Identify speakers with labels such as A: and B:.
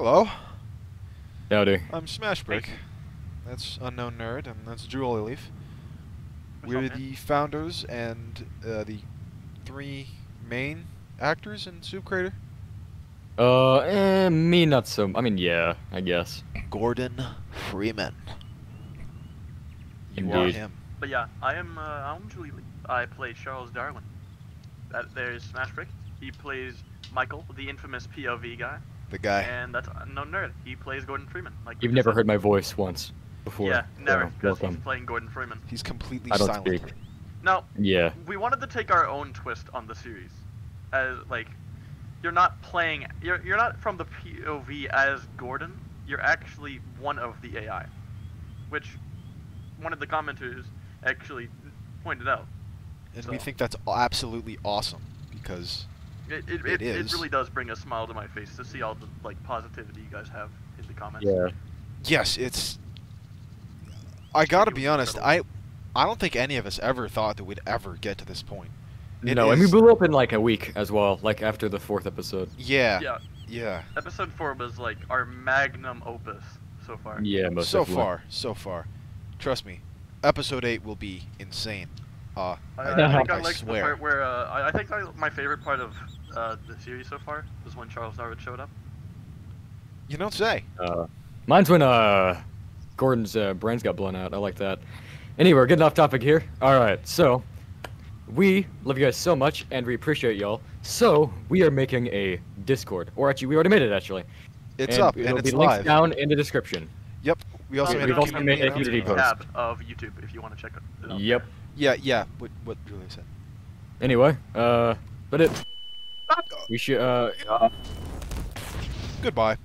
A: Hello,
B: Howdy.
A: I'm Smashbrick. That's Unknown Nerd, and that's Drew Leaf. We're
C: up,
A: the founders and uh, the three main actors in Soup Crater.
B: Uh, eh, me not so. I mean, yeah, I guess.
A: Gordon Freeman. You are him.
C: But yeah, I am. Uh, I'm Julie Lee. I play Charles Darwin. That there's Smashbrick. He plays Michael, the infamous POV guy,
A: The guy.
C: and that's uh, no nerd. He plays Gordon Freeman. Like
B: You've never
C: said.
B: heard my voice once before.
C: Yeah, never,
B: so
C: because he's playing Gordon Freeman.
A: He's completely
B: I don't
A: silent.
B: speak.
C: Now,
B: Yeah.
C: we wanted to take our own twist on the series, as like, you're not playing. You're you're not from the POV as Gordon. You're actually one of the AI, which one of the commenters actually pointed out.
A: And we think that's absolutely awesome because
C: It it,
A: It
C: it, it
A: is.
C: really does bring a smile to my face to see all the like positivity you guys have in the comments.
B: Yeah.
A: yes, it's. I gotta be honest. I. I don't think any of us ever thought that we'd ever get to this point. It
B: no, and we blew up in like a week as well, like after the fourth episode.
A: Yeah.
C: Yeah.
A: Yeah.
C: Episode four was like our magnum opus so far.
B: Yeah, most
A: so
B: definitely.
A: far, so far. Trust me, episode eight will be insane. Uh,
C: I,
A: I,
C: I think I,
A: I
C: liked the
A: swear.
C: part where uh, I, I think I, my favorite part of uh, the series so far was when Charles Darwin showed up.
A: You don't say.
B: Uh, mine's when uh, Gordon's uh, brains got blown out. I like that. Anyway, we're getting off topic here. All right, so we love you guys so much, and we appreciate y'all. So we are making a Discord, or actually, we already made it actually.
A: It's
B: and
A: up
B: it'll
A: and it's
B: be linked
A: live.
B: down in the description.
A: Yep. We also
C: Um,
A: made
B: we've
A: a
B: also
A: community
B: made a community post.
C: tab of YouTube if you want to check it out.
B: Yep.
A: Yeah, yeah. What what Julia said.
B: Anyway, uh, but it. We should uh.
A: Goodbye.